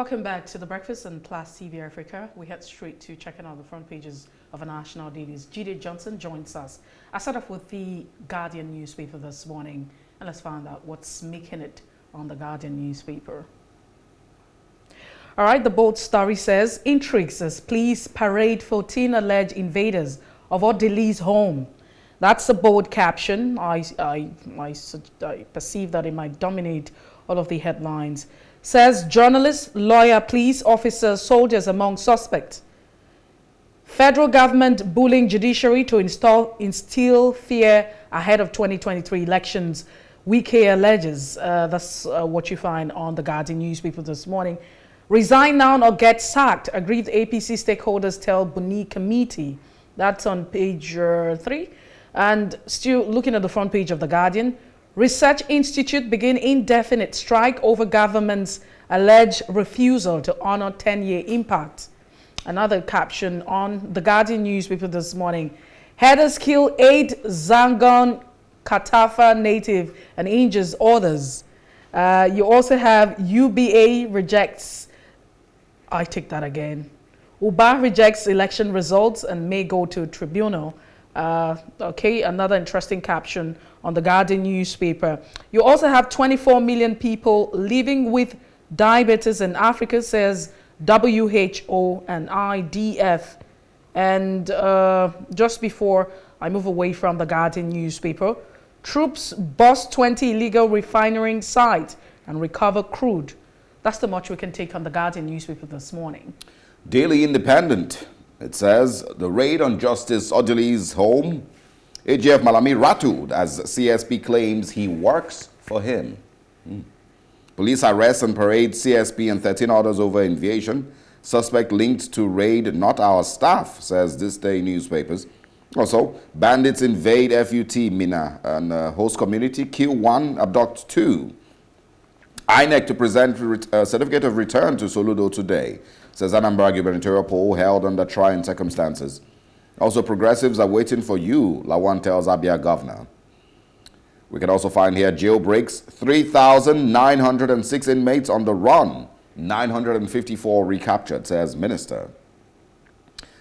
Welcome back to the Breakfast and Plus TV Africa. We head straight to checking out the front pages of our national dailies. Jide Johnson joins us. I start off with the Guardian newspaper this morning, and let's find out what's making it on the Guardian newspaper. All right, the bold story says, intrigues as police parade 14 alleged invaders of Odili's home. That's a bold caption. I, I, I, I perceive that it might dominate all of the headlines says journalists, lawyer, police officers, soldiers among suspects. Federal government bullying judiciary to install, instill fear ahead of 2023 elections. Wike alleges. Uh, that's uh, what you find on the Guardian newspaper this morning. Resign now or get sacked. Aggrieved APC stakeholders tell Buni committee. That's on page uh, three. And still looking at the front page of the Guardian. Research Institute begin indefinite strike over government's alleged refusal to honor 10-year impact. Another caption on the Guardian newspaper this morning. Headers kill eight Zangon Katafa native and injures others. Uh, you also have UBA rejects, I take that again. UBA rejects election results and may go to tribunal. Uh, okay, another interesting caption on the Guardian newspaper. You also have 24 million people living with diabetes in Africa, says WHO and IDF. And uh, just before I move away from the Guardian newspaper, troops bust 20 illegal refinery sites and recover crude. That's the much we can take on the Guardian newspaper this morning. Daily Independent. It says the raid on Justice Odili's home AGF Malami rattled as CSP claims he works for him. Hmm. Police arrest and parade CSP and 13 others over invasion. Suspect linked to raid not our staff, says this day newspapers. Also, bandits invade FUT Minna and uh, host community, kill one, abduct two. INEC to present uh, certificate of return to Soludo today, says Anambra gubernatorial poll held under trying circumstances. Also, progressives are waiting for you, Lawan tells Abia governor. We can also find here jailbreaks, 3,906 inmates on the run, 954 recaptured, says minister.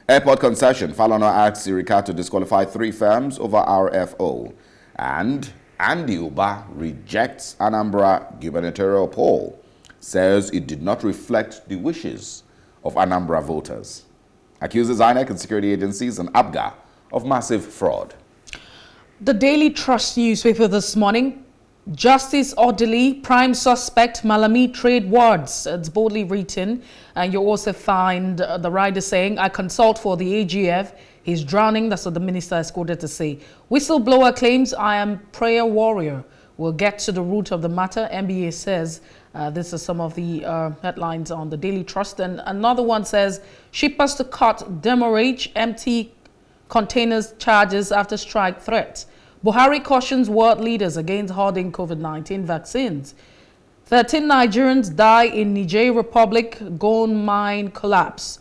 Airport concession, Falana asks Sirika to disqualify three firms over RFO. And Andy Uba rejects Anambra gubernatorial poll, says it did not reflect the wishes of Anambra voters accuses INEC and security agencies and APGA of massive fraud. The Daily Trust newspaper this morning, Justice Odili, prime suspect, Malami trade words. It's boldly written. And you also find uh, the writer saying, I consult for the AGF. He's drowning. That's what the minister is quoted to say. Whistleblower claims, I am prayer warrior. We'll get to the root of the matter. NBA says uh, this is some of the uh, headlines on the Daily Trust. And another one says, shippers to cut demurrage empty containers charges after strike threat. Buhari cautions world leaders against hoarding COVID-19 vaccines. 13 Nigerians die in Niger Republic gold mine collapse.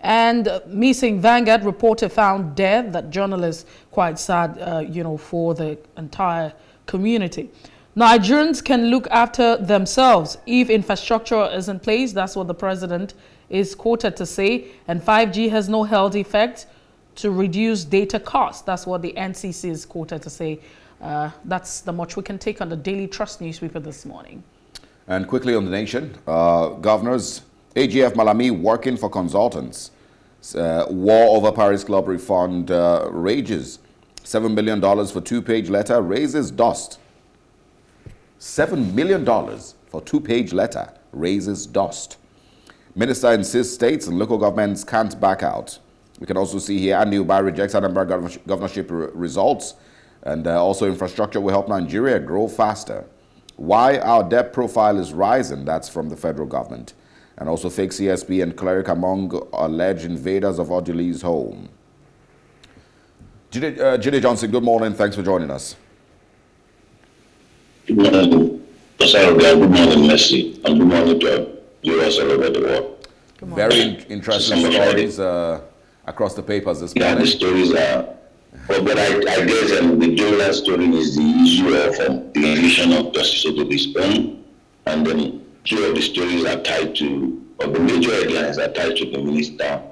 And missing Vanguard reporter found dead. That journalist quite sad, uh, you know, for the entire community. Nigerians can look after themselves if infrastructure is in place. That's what the president is quoted to say. And 5G has no health effect to reduce data costs. That's what the NCC is quoted to say. Uh, that's the much we can take on the Daily Trust newspaper this morning. And quickly on the nation, uh, governors, AGF Malami working for consultants. Uh, war over Paris Club refund uh, rages. $7 million for two-page letter raises dust. $7 million for two-page letter raises dust. Minister insists states and local governments can't back out. We can also see here Andy Uba rejects Anambra governorship results and uh, also infrastructure will help Nigeria grow faster. Why our debt profile is rising, that's from the federal government. And also fake CSP and cleric among alleged invaders of Odili's home. Jide, uh, Johnson, good morning. Thanks for joining us. Good morning, Good morning, Mercy. And good morning to viewers all over the world. Very interesting stories uh, across the papers this morning. Yeah, the stories are. But, but I, I guess um, the general story is the issue of um, the invasion of Justice Odili's own. And then two of the stories are tied to or the major headlines are tied to the Minister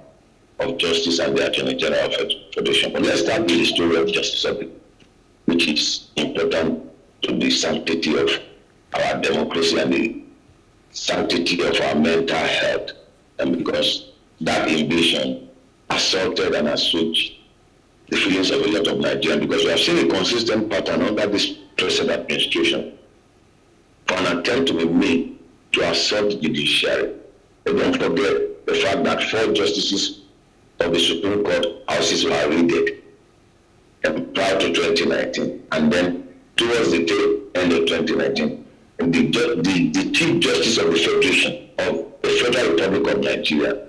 of Justice and the Attorney General of Federation. But let's start with the story of Justice Obi, which is important to the sanctity of our democracy and the sanctity of our mental health. And because that invasion assaulted and assuaged the feelings of a lot of Nigerians, because we have seen a consistent pattern under this present administration for an attempt to be made to assault the judiciary. And don't forget the fact that four justices of the Supreme Court houses were raided um, prior to 2019, and then towards the tail end of 2019, the, the, the Chief Justice of the Federation of the Federal Republic of Nigeria,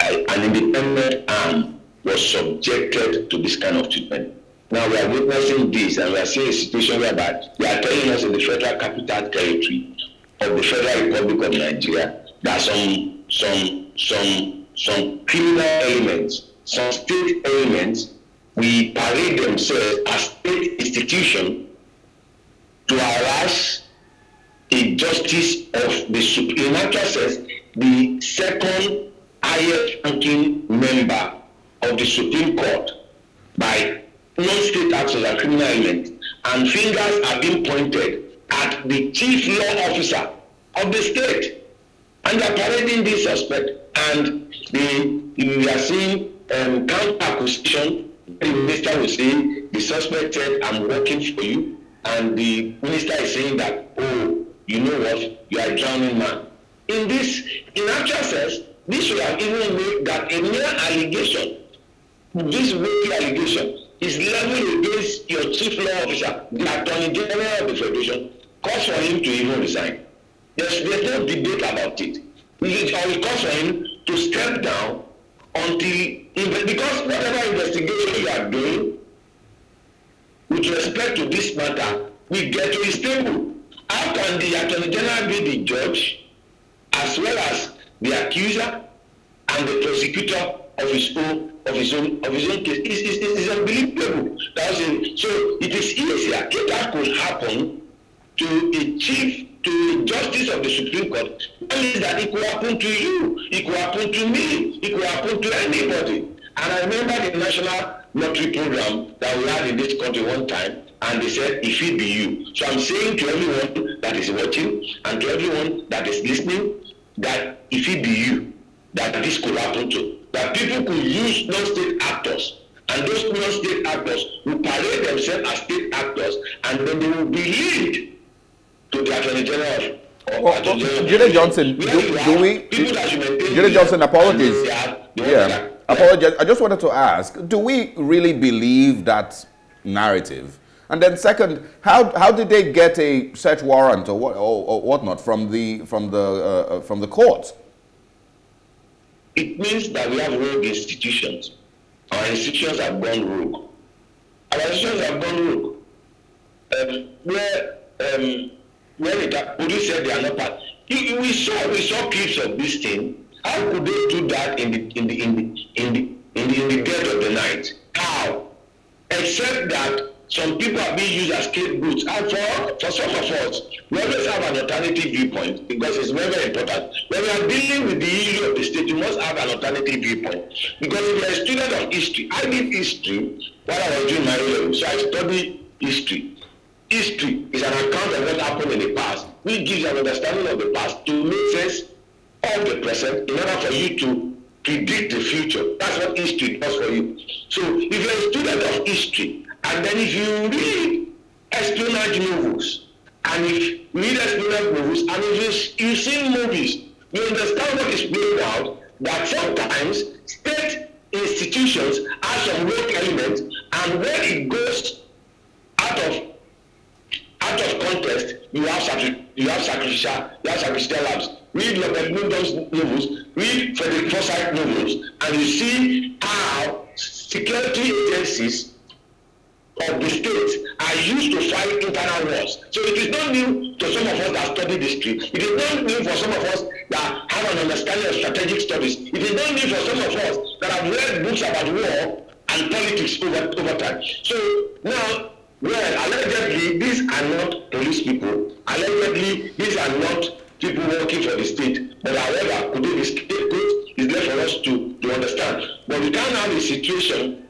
an independent arm, was subjected to this kind of treatment. Now we are witnessing this, and we are seeing a situation whereby they are telling us in the Federal Capital Territory of the Federal Republic of Nigeria that some some some some criminal elements, some state elements, we parade themselves as state institution to harass a justice of the Supreme. In the second highest ranking member of the Supreme Court by non-state actors and criminal elements, and fingers are being pointed at the chief law officer of the state. And they are parading this suspect, and the, we are seeing um, counter accusation. The minister will say, the suspect said, I'm working for you. And the minister is saying that, oh, you know what, you are a drowning man. In this, in actual sense, this would have even made that a mere allegation, this weighty allegation, is leveled against your chief law officer, the attorney general of the federation, calls for him to even resign. There's, there's no debate about it. It, it calls for him to step down until, because whatever investigation you are doing, with respect to this matter, we get to his table. How can the attorney general be the judge as well as the accuser and the prosecutor of his own of his own of his own case? It's, it's, it's unbelievable. That's it. So it is easier if that could happen to a chief to a justice of the Supreme Court. That means that it could happen to you, it could happen to me, it could happen to anybody. And I remember the national lottery program that we had in this country one time, and they said, if it be you. So I'm saying to everyone that is watching and to everyone that is listening that if it be you, that this could happen to. That people could use non-state actors and those non-state actors will parade themselves as state actors and then they will be linked to the Attorney General well, Judy Johnson, do, do we? Judy Johnson, apologies. Yeah, apologies. I just wanted to ask: Do we really believe that narrative? And then, second, how how did they get a search warrant or what or, or whatnot from the from the uh, uh from the court? It means that we have rogue institutions. Our institutions have gone rogue. Our institutions have gone rogue. Um, where um, when it police said they are not part we saw we saw clips of this thing how could they do that in the in the in the in the in the, in the dead of the night? How? Except that some people are being used as scapegoats. And for for some of us we always have an alternative viewpoint because it's very very important. When we are dealing with the issue of the state you must have an alternative viewpoint. Because if you are a student of history i did history while i was doing my level so i study history. History is an account of what happened in the past which gives an understanding of the past to make sense of the present in order for you to predict the future. That's what history does for you. So if you're a student of history and then if you read espionage novels and if you read espionage novels and if you, see movies you understand what is playing out that sometimes state institutions have some rogue elements and when it goes out of out of context, you have sacri you have sacrificial you have sacrificial labs. Read Robert Newton's novels, read Frederick Forsyth novels, and you see how security agencies of the states are used to fight internal wars. So it is not new to some of us that study history. It is not new for some of us that have an understanding of strategic studies. It is not new for some of us that have read books about war and politics over, over time. So now Well, allegedly, these are not police people. Allegedly, these are not people working for the state. But however, could they be scapegoat is left for us to, to understand. But we can't have a situation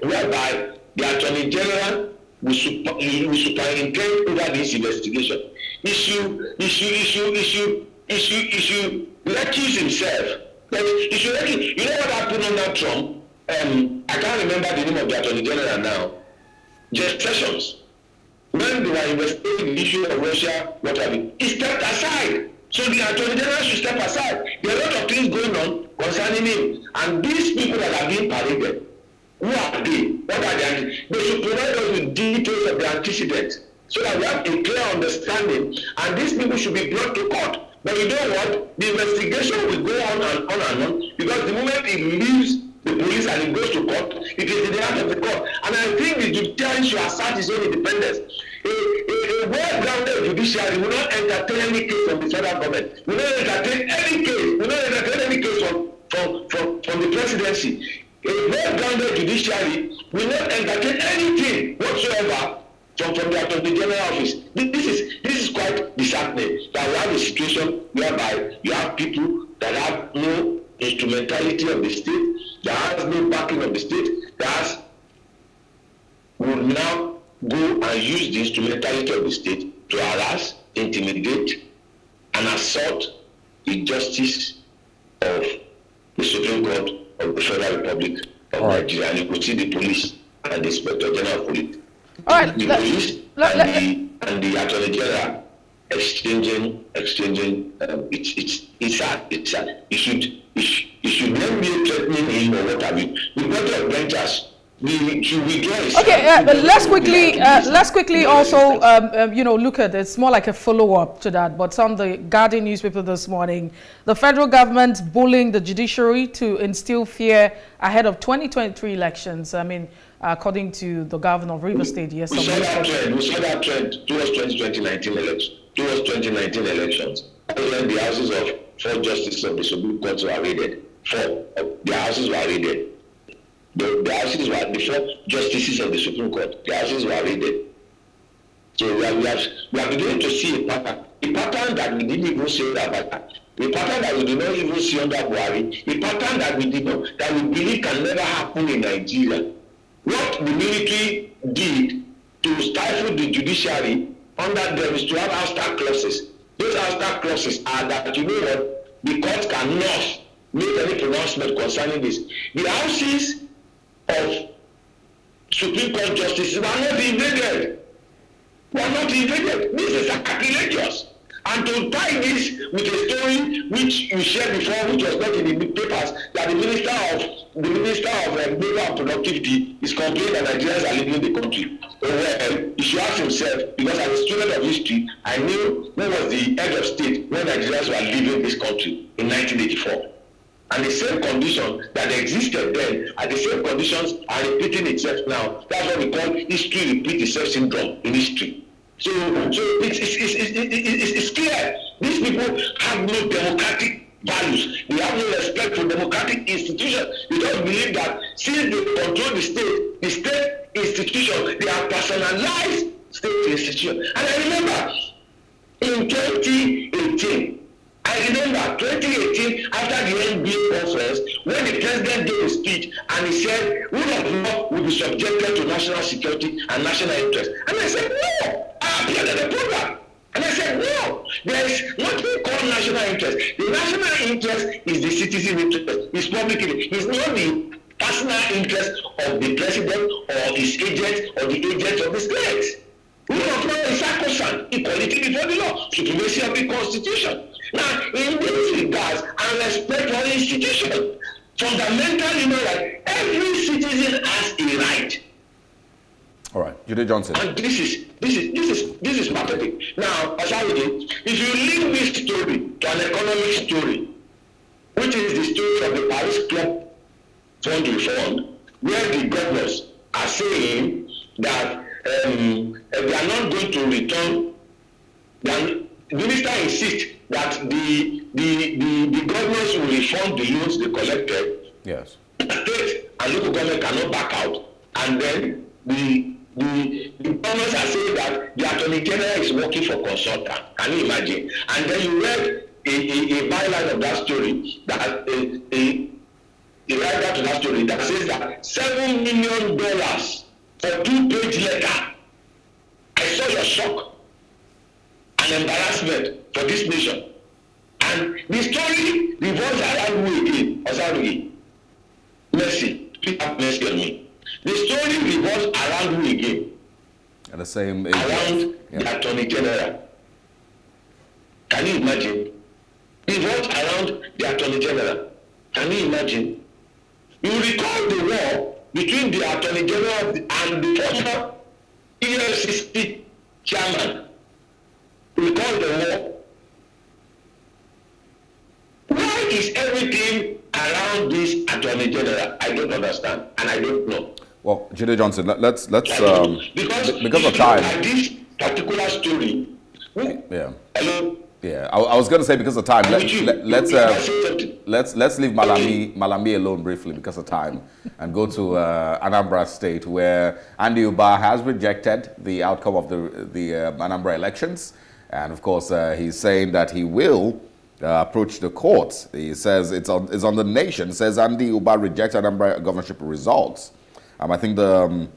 whereby the Attorney General will, super, will superintend over this investigation. Issue, issue, issue, issue, issue, issue, recuse himself. But he should recuse. You know what happened under Trump? Um, I can't remember the name of the Attorney General now. Sessions. When they were investigating the issue of Russia, what have he stepped aside. So the Attorney General should step aside. There are a lot of things going on concerning him. And these people that are being paraded, who are they? What are they? They should provide us with details of the antecedents so that we have a clear understanding. And these people should be brought to court. But you know what? The investigation will go on and on and on because the moment it leaves the police and it goes to court, it is in the hands of the court. And I think the judiciary should assert its own independence. A, a, a well-grounded judiciary will not entertain any case from the federal government. Will not entertain any case. Will not entertain any case from, from, from, from the presidency. A well-grounded judiciary will not entertain anything whatsoever from, from the Attorney General office. This is this is quite disheartening that we have a situation whereby you have people that have no instrumentality of the state, that has no backing of the state, that will now go and use the instrumentality of the state to harass, intimidate, and assault the justice of the Supreme Court of the Federal Republic of right. Nigeria. And you could see the police and the Inspector General of Police. All right. The police let, let, and, the, and the Attorney General exchanging, exchanging. Um, it's it's it's sad. It's sad. You should you should, you should not be threatening him or what have you. The of renters Okay, uh, let's quickly uh, let's quickly also um, um, you know look at it. it's more like a follow up to that. But on the Guardian newspaper this morning, the federal government bullying the judiciary to instill fear ahead of 2023 elections. I mean, according to the governor of River State, yes. We saw that trend. We saw that trend towards 2019 elections. Towards 2019 elections, when the houses of four justices of the Supreme Court were raided, four the houses were raided The, the houses were before justices of the Supreme Court. The houses were raided. So we are, we are, we are beginning to see a pattern, a pattern that we didn't even see under Abacha, a pattern that we did not even see under Buhari, a pattern that we did not, that we believe can never happen in Nigeria. What the military did to stifle the judiciary under them is to have ouster clauses. Those ouster clauses are that you know what the court cannot make any pronouncement concerning this. The houses of Supreme Court justices were not invaded. Were not invaded. This is sacrilegious. And to tie this with a story which you shared before, which was not in the papers, that the minister of the minister of uh, labor and productivity is complaining that Nigerians are leaving the country. Well, he should ask himself, because as a student of history, I knew who was the head of state when Nigerians were leaving this country in 1984 and the same condition that existed then are the same conditions are repeating itself now. That's what we call history repeat itself syndrome in history so so it's it's it's it's, it's, clear. These people have no democratic values. They have no respect for democratic institutions. They just believe that since they control the state the state institution they are personalized state institution. And i remember in 2018 I remember 2018 after the NBA conference when the president gave a speech and he said rule of law will be subjected to national security and national interest. And I said no, At the program. And I said, no, there is nothing called national interest. The national interest is the citizen interest, it's public interest. It's not the personal interest of the president or his agents or the agents of the state. Rule of law is sacrosanct, equality before the law, supremacy of the constitution. Now, in this regards, and respect for institution, fundamental human right, every citizen has a right. All right, Jide Johnson. And this is this is this is this is pathetic. Now, Asawide, if you link this story to an economic story, which is the story of the Paris Club fund reform, where the governors are saying that um, they are not going to return, then the minister insists that the the the the governors will refund the loans they collected. Yes. State and local government cannot back out, and then the the the governors are saying that the attorney general is working for consultant. Can you imagine? And then you read a a a byline of that story that a a a writer to that story that says that seven million dollars for two page letter. I saw your shock and embarrassment for this nation. And the story revolves around who again osaruyi mercy. Please have mercy on me the story revolves around who again? At the same age. around Yeah. the attorney general. Can you imagine? Revolves around the attorney general. Can you imagine? You recall the war between the attorney general and the former efcc chairman. Recall the war. Why is everything around this attorney general? I don't understand and i don't know Well, Jide Johnson, let, let's let's um, because because of time. this particular story Yeah, hello yeah. I, I was going to say because of time. Let, let, let's uh, can say something. let's let's leave Malami Malami alone briefly because of time, and go to uh, Anambra State where Andy Uba has rejected the outcome of the the uh, Anambra elections, and of course uh, he's saying that he will. Uh, approach the courts. He says it's on, it's on the nation. Says Andy Uba rejects Anambra governorship results. Um, I think the um,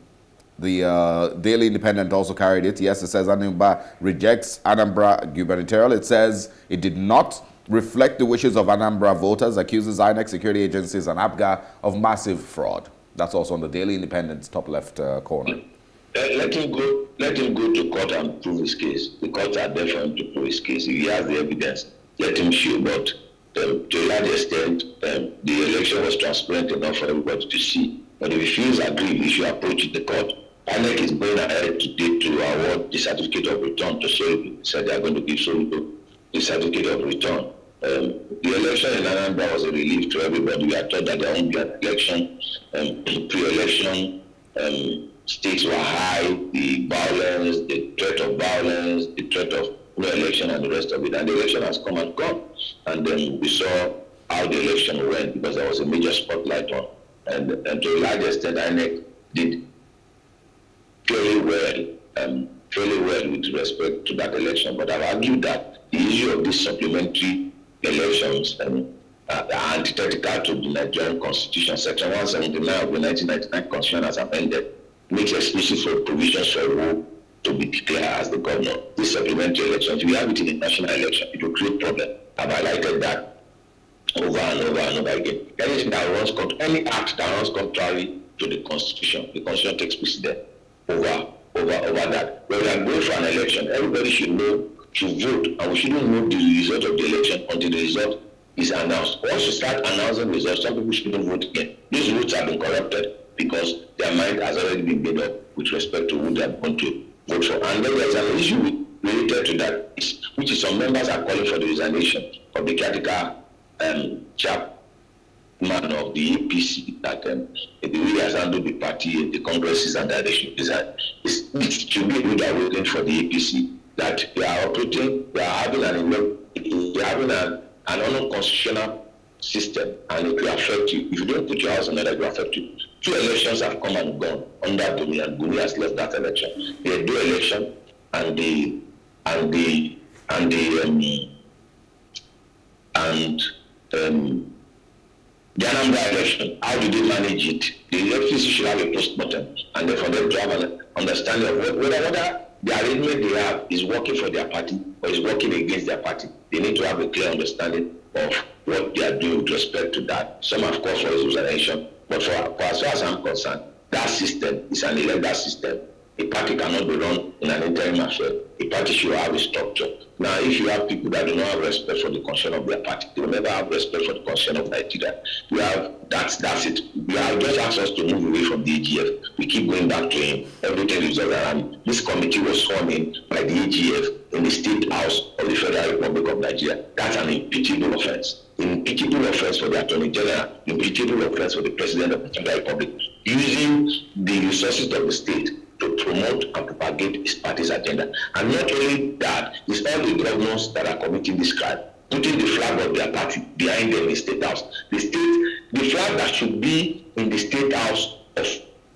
the uh, Daily Independent also carried it. Yes, it says Anambra rejects Anambra gubernatorial. It says it did not reflect the wishes of Anambra voters, accuses INEC security agencies and APGA of massive fraud. That's also on the Daily Independent's top left uh, corner. let, let him go let him go to court and prove his case the courts are there for him to prove his case if he has the evidence let him show but um, to a large extent um, the election was transparent enough for everybody to see but if he feels aggrieved he should approach the court INEC is going ahead today to award the certificate of return to Soludo said they are going to give Soludo the certificate of return um, the election in Anambra was a relief to everybody. We are told that there won't be an election, um, pre-election um, stakes were high, the violence, the threat of violence, the threat of no election and the rest of it. And the election has come and gone. And then we saw how the election went because there was a major spotlight on. And, and to a large extent, INEC did fairly well, um, fairly well with respect to that election. But I've argued that the issue of these supplementary elections um, uh, are antithetical to the Nigerian Constitution. Section 179 of the 1999 Constitution as amended makes explicit for provisions for who to be declared as the governor. These supplementary elections, you have it in a national election, it will create problem. I've highlighted that over and over and over again. Anything that runs contra- any act that runs contrary to the constitution, the constitution takes precedence over over over that. When we are going for an election, everybody should know should vote, and we shouldn't know the result of the election until the result is announced. Once you start announcing results, some people shouldn't vote again. These votes have been corrupted because their mind has already been made up with respect to who they are going to vote for. And then there's an issue related to that, which is some members are calling for the resignation of the caretaker um, chairman of the APC that um, the way he has handled the party and the congresses that they should resign. It's, it should be good awakening for the APC that they are operating, they are having an, they are having an, an unconstitutional system and it will affect you. If you don't put your house in order, it will affect you. Two elections have come and gone under Buni and Buni has left that election. The Edo election and the and the and the um, and um, the Anambra how did they manage it? The FCC should have a post-mortem and then for them to have an understanding of whether, whether the arrangement they have is working for their party or is working against their party. They need to have a clear understanding of what they are doing with respect to that. Some have called for his resignation, but for, for as far as I'm concerned, that system is an illegal system. A party cannot be run in an interim affair. A party should have a structure. Now, if you have people that do not have respect for the concern of their party, they will never have respect for the concern of Nigeria. We have that's that's it. We have just asked us to move away from the AGF. We keep going back to him. Everything is around. This committee was sworn in by the AGF in the State House of the Federal Republic of Nigeria. That's an impeachable offense. Impeachable offense for the Attorney General, impeachable offense for the President of the Federal Republic, using the resources of the state to promote and propagate his party's agenda. And not only that, it's all the governors that are committing this crime, putting the flag of their party behind them in state house. The state, the flag that should be in the state house of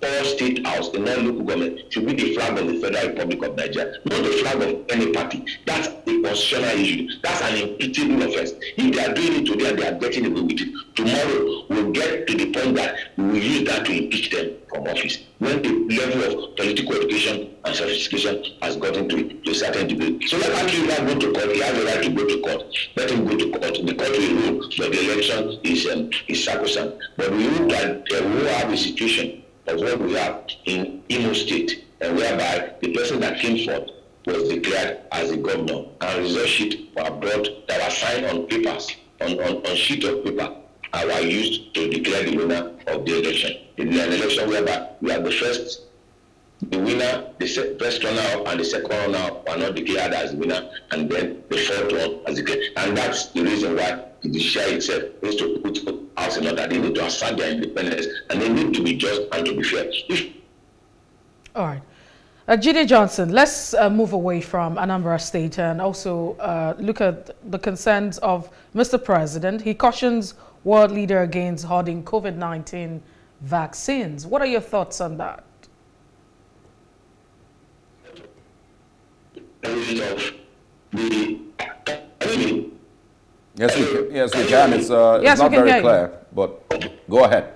all state house in all local government should be the flag of the Federal Republic of Nigeria, not the flag of any party. That's a constitutional issue. That's an impeachable offense. If they are doing it today and they are getting away with it, tomorrow the that we use that to impeach them from office. When the level of political education and sophistication has gotten to, to a certain degree. So let Aki now go to court. He has the right to go to court. Let him go to court. The court will rule but the election is um, is sacrosanct. But we hope that uh, we have a situation of what we have in Imo State, and whereby the person that came forth was declared as a governor, and result sheet were brought that were signed on papers, on, on, on sheet of paper, were used to declare the winner of the election. In an election whereby we are the first, the winner, the first runner-up and the second runner-up are not declared as the winner, and then the fourth one as declared. And that's the reason why the judiciary itself needs to put house in order. They need to assert their independence and they need to be just and to be fair. All right. Uh, Jide Johnson, let's uh, move away from Anambra State and also uh, look at the concerns of Mr. President. He cautions world leader against hoarding COVID-19 vaccines. What are your thoughts on that? Of the enemy Yes, we can. Yes, we can. It's, uh, yes, it's not very clear, but go ahead.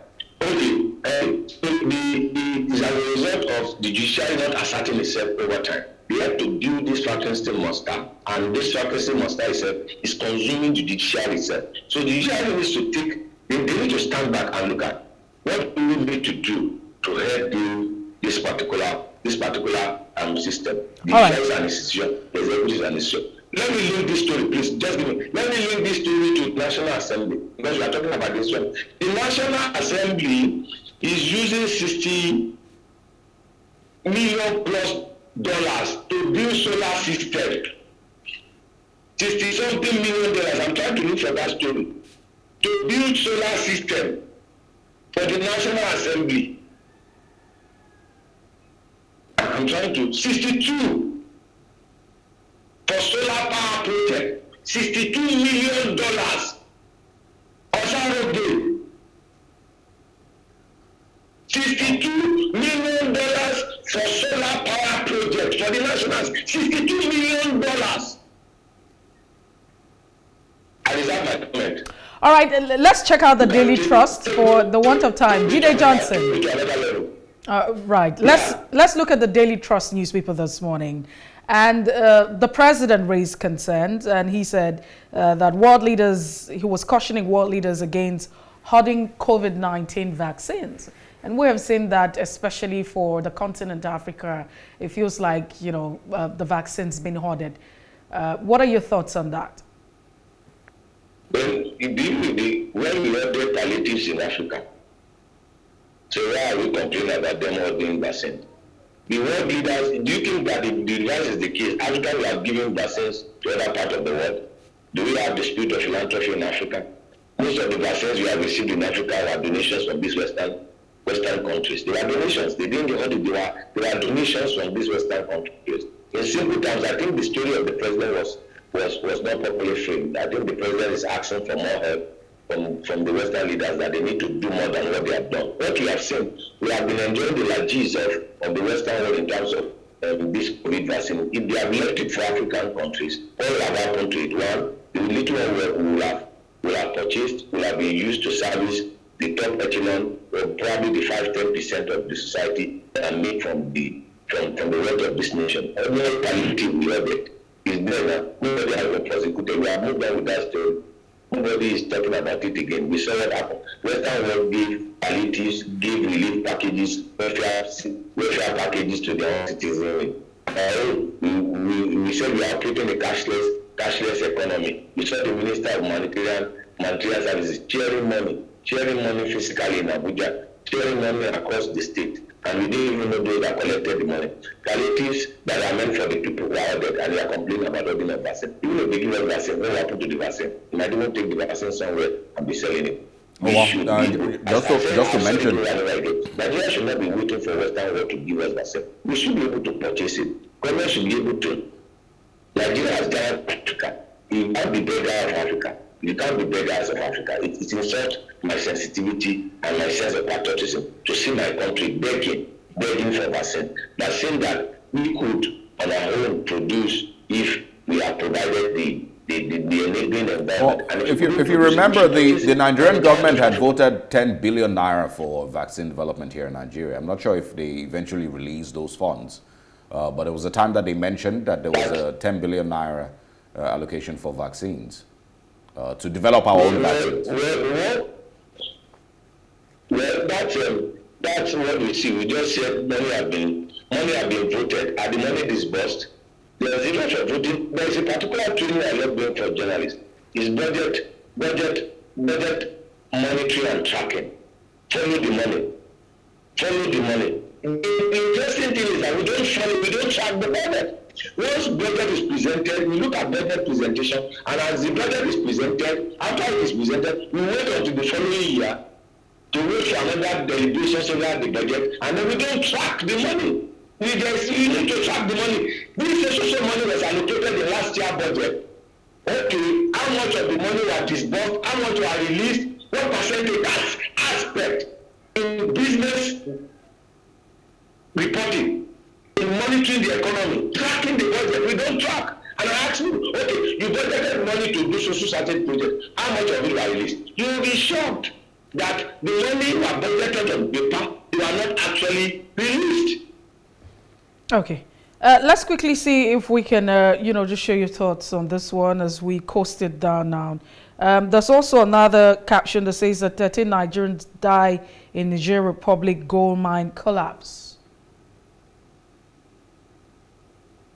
Uh, the, the, is as a result of the judiciary not asserting itself over time. We have to do this Frankenstein monster, and this Frankenstein monster itself is consuming the judiciary itself. So the judiciary needs to take, they, they need to stand back and look at what do we need to do to help this particular this particular um, system. The All right. an institution, the executive is an institution. Let me link this story, please. Just give me. Let me link this story to National Assembly because we are talking about this one. The National Assembly is using 60 million plus dollars to build solar system. 60 something million dollars. I'm trying to look for that story. To build solar system for the National Assembly. I'm trying to 62 for solar power project sixty-two million dollars ọsàrògbè right, uh, let's check out the Daily Trust for the want of time. Jide Johnson. Uh, right. Let's let's look at the Daily Trust newspaper this morning, and uh, the president raised concerns, and he said uh, that world leaders he was cautioning world leaders against hoarding COVID-19 vaccines, and we have seen that especially for the continent Africa, it feels like you know uh, the vaccines been hoarded. Uh, what are your thoughts on that? Deal with when we have the palliatives in Africa, so why are we complaining about them all being vaccine? The world leaders, do you think that the reverse is the case, Africa will have given vaccines to other parts of the world? Do we have the spirit of philanthropy in Africa? Most of the vaccines we have received in Africa were donations from these Western Western countries. They were donations. They didn't get they were, they donations from these Western countries. In simple terms, I think the story of the president was was was not properly framed. I think the president is asking for more help from, from the Western leaders that they need to do more than what they have done. What we have seen, we have been enjoying the largesse of, of the Western world in terms of um, this COVID vaccine. If they have left it for African countries, all have happened to it. One, the little one will have, will have purchased, will have been used to service the top echelon, or probably the 5 10% of the society that are made from the from, from the wealth of this nation. Only palliative we have it is now. Nobody has been prosecuted. We have moved on with that story. Nobody is talking about it again. We saw what happened. Western world gave palliatives, gave relief packages, welfare, welfare packages to their citizens. Uh, we, we, we said we are creating a cashless, cashless economy. We saw the Minister of Humanitarian, Humanitarian Services sharing money, sharing money physically in Abuja, sharing money across the state. And we didn't even know those that collected the money. Palliatives that are meant for the people who are dead and they are complaining about holding a vaccine. Even if they give us vaccine, what happened to the vaccine? You might even take the vaccine somewhere and be selling it. Oh, wow. Uh, just to, just to mention. Nigeria should not be waiting for Western world to give us vaccine. We should be able to purchase it. Government should be able to. Nigeria has done Africa. We are the beggar of Africa. You can't be beggars of Africa. It, it insults my sensitivity and my sense of patriotism to see my country begging, begging for vaccine. But saying that we could on our own produce if we are provided the the, the, the enabling environment. Well, if you, if you remember, the, the Nigerian government had voted 10 billion naira for vaccine development here in Nigeria. I'm not sure if they eventually released those funds, uh, but it was a time that they mentioned that there was a 10 billion naira uh, allocation for vaccines uh, to develop our own vaccines. Well, that's, um, that's what we see. We just said money have been, money have been voted. Are the money disbursed? There's a lot of voting. There's a particular training I love doing for journalists. Is budget, budget, budget monitoring and tracking. Follow the money. Follow the money. The interesting thing is that we don't follow, we don't track the budget. Once budget is presented, we look at budget presentation, and as the budget is presented, after it is presented, we wait until the following year to wait for another deliberation over the budget, and then we don't track the money. We just you need to track the money. This social money was allocated in last year budget. Okay, how much of the money was disbursed? How much was released? What percentage? That aspect in business reporting, in monitoring the economy, tracking the budget. We don't track. And I ask you, okay, you budgeted money to do social certain project. How much of it was released? You will be shocked that the money was budgeted on paper, you are not actually released. Okay. Uh, let's quickly see if we can, uh, you know, just share your thoughts on this one as we coast it down now. Um, there's also another caption that says that 13 Nigerians die in Niger Republic gold mine collapse. Well,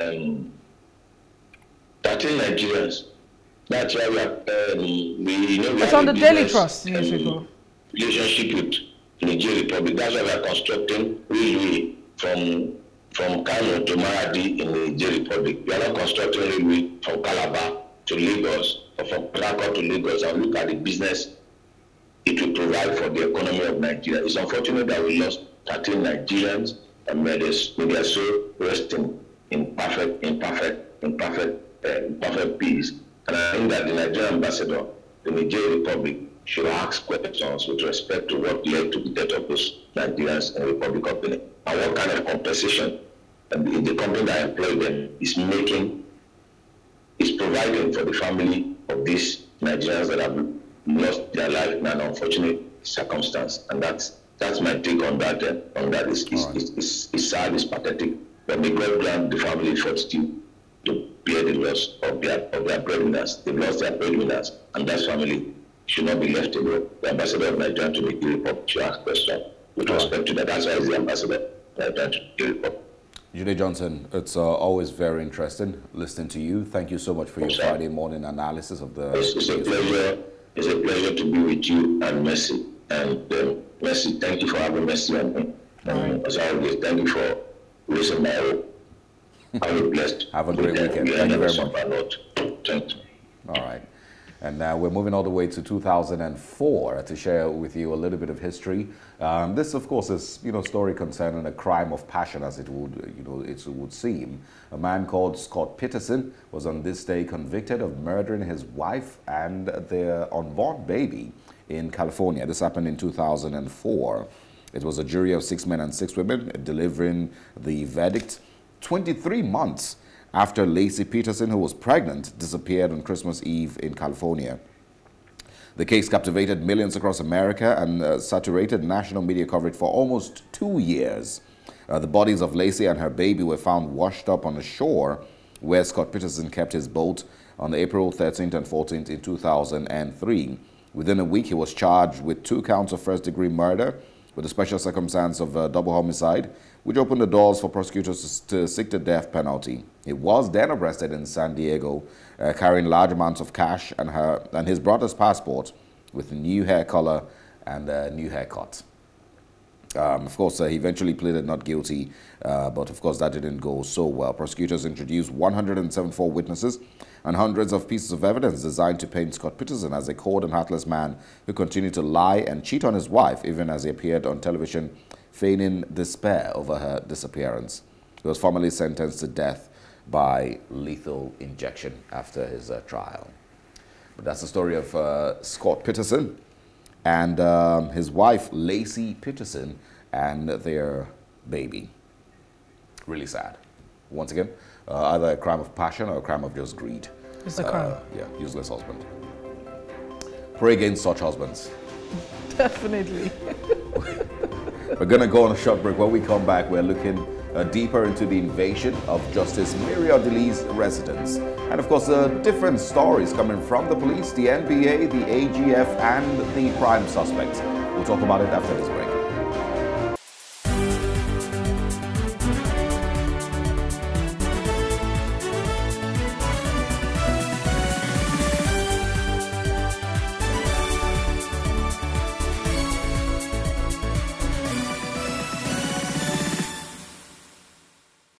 um, 13 Nigerians. That's why we are, um, we, you know, we it's on the Daily Trust um, Relationship with Nigeria Republic. That's why we are constructing railway from from Kano to Maradi in Nigeria Republic. We are not constructing railway from Calabar to Lagos or from Krakow to Lagos and look at the business it will provide for the economy of Nigeria. It's unfortunate that we lost 13 Nigerians and they are so resting in perfect, in perfect, in perfect, uh, in perfect peace. And I think that the Nigerian ambassador, the Nigerian Republic, should ask questions with respect to what led to the death of those Nigerians in the Republic of Benin and what kind of compensation the company that employed them is making, is providing for the family of these Nigerians that have lost their life in an unfortunate circumstance. And that's that's my take on that. Uh, on that is is, right. is, is, is sad, it's pathetic. But may God grant the family fortitude to bear the loss of their of their breadwinners. They've lost their breadwinners, and that family should not be left alone. The ambassador of Nigeria to make the report to ask question with respect to that. That's why he's the ambassador of Nigeria to make the report. Jide Johnson, it's uh, always very interesting listening to you. Thank you so much for your Friday morning analysis of the. It's, it's a pleasure. It's a pleasure to be with you and Mercy. And um, Mercy, thank you for having Mercy on me. Um, as always, thank you for my hope. Have a blessed. Have a great weekend. Thank you very much. Thank you. All right. And now we're moving all the way to 2004 to share with you a little bit of history. Um, this, of course, is you know story concerning a crime of passion, as it would you know it would seem. A man called Scott Peterson was on this day convicted of murdering his wife and their unborn baby in California. This happened in 2004. It was a jury of six men and six women delivering the verdict 23 months after Laci Peterson, who was pregnant, disappeared on Christmas Eve in California. The case captivated millions across America and uh, saturated national media coverage for almost two years. Uh, the bodies of Laci and her baby were found washed up on the shore where Scott Peterson kept his boat on April 13th and 14th in 2003. Within a week, he was charged with two counts of first-degree murder with the special circumstance of uh, double homicide which opened the doors for prosecutors to seek the death penalty. He was then arrested in San Diego, uh, carrying large amounts of cash and, her, and his brother's passport with a new hair color and a new haircut. Um, of course, uh, he eventually pleaded not guilty, uh, but of course that didn't go so well. Prosecutors introduced 174 witnesses and hundreds of pieces of evidence designed to paint Scott Peterson as a cold and heartless man who continued to lie and cheat on his wife, even as he appeared on television feigning despair over her disappearance. He was formally sentenced to death by lethal injection after his uh, trial. But that's the story of uh, Scott Peterson and um, his wife, Laci Peterson, and their baby. Really sad. Once again, uh, either a crime of passion or a crime of just greed. It's a crime. Uh, yeah, useless husband. Pray against such husbands. Definitely. We're going to go on a short break. When we come back, we're looking uh, deeper into the invasion of Justice Mary Odili's residence. And of course, uh, different stories coming from the police, the NBA, the AGF, and the prime suspects. We'll talk about it after this break.